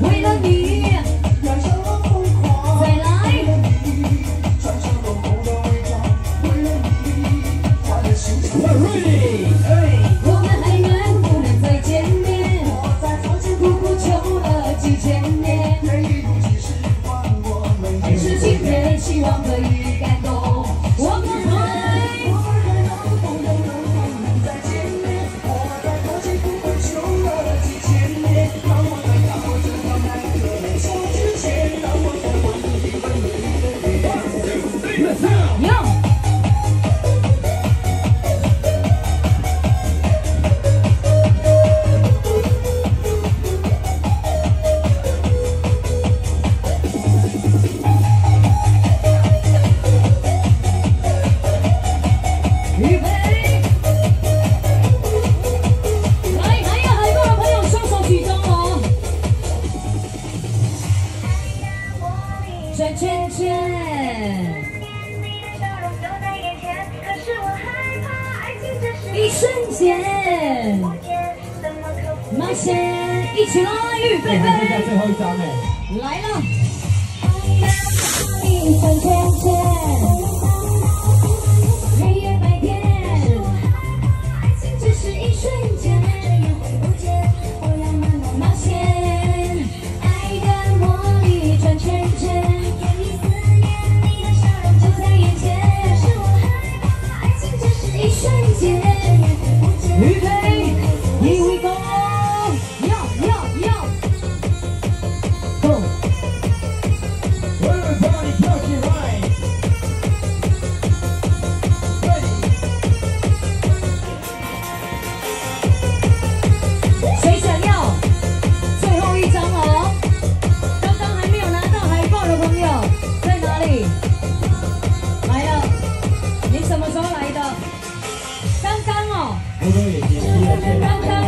为了你染上了疯狂为了你穿上厚厚的伪装为了你换了心肠我们还远不能再见面。我在佛前苦苦求了几千年。愿意用几世换我们一世情缘希望可以一瞬间。冒险一起来预备备。来了 Hey, hey, hey, hey.